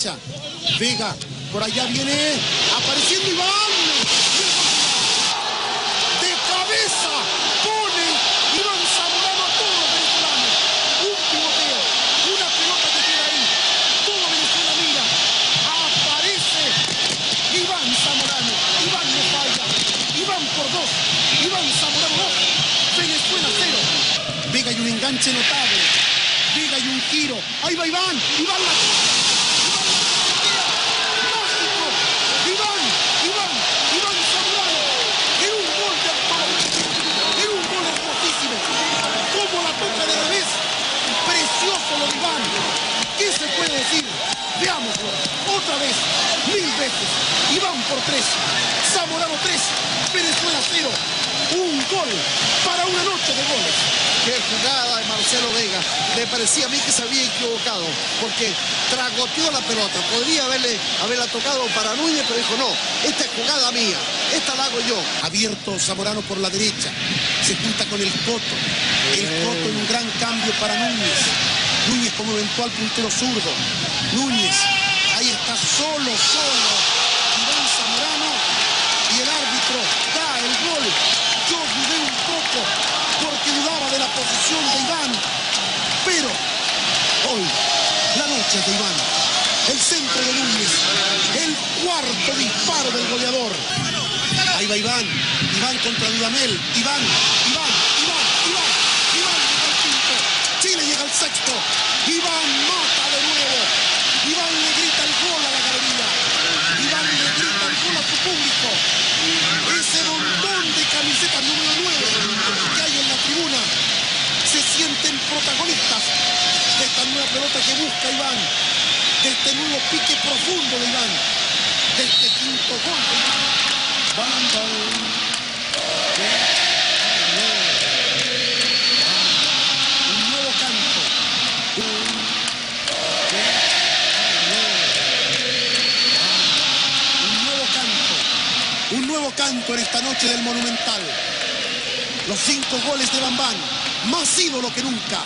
Vega, por allá viene apareciendo Iván. De cabeza pone Iván Zamorano a todos los venezolanos. Un pivoteo, una pelota que queda ahí. Todo Venezuela mira. Aparece Iván Zamorano. Iván no falla. Iván por dos. Iván Zamorano dos. Venezuela cero. Vega y un enganche notable. Vega y un giro. Ahí va Iván. Iván la Mágico. Iván, Iván, Iván Zamorano. En un gol de autor. En un gol hermosísimo. Como la toca de revés. Precioso lo de Iván. ¿Qué se puede decir? Veámoslo. Otra vez. Mil veces. Iván por tres. Zamorano tres. Venezuela cero. Un gol para una noche de goles. Qué jugada de Marcelo Vega. Me parecía a mí que se había equivocado porque tragoteó la pelota. Podría haberle, haberla tocado para Núñez, pero dijo no, esta es jugada mía, esta la hago yo. Abierto Zamorano por la derecha. Se junta con el Coto. El Coto en un gran cambio para Núñez. Núñez como eventual puntero zurdo. Núñez. Ahí está solo, solo. Iván Zamorano. Y el árbitro da el gol. Yo dudé un poco porque dudaba de la posición de Iván. Pero hoy la noche de Iván. El centro de Núñez. El cuarto disparo del goleador. Ahí va Iván. Iván contra Dudamel. Iván, Iván, Iván. Iván llega al quinto. Chile llega sexto. Iván mata de nuevo. Iván le grita el gol a la galería. Iván le grita el gol a su público. Ese montón de camisetas número 9 que hay en la tribuna se sienten protagonistas de esta nueva pelota que busca Iván. De este nuevo pique profundo de Iván. De este quinto gol de canto en esta noche del Monumental. Los cinco goles de Bambán. Más ídolo que nunca.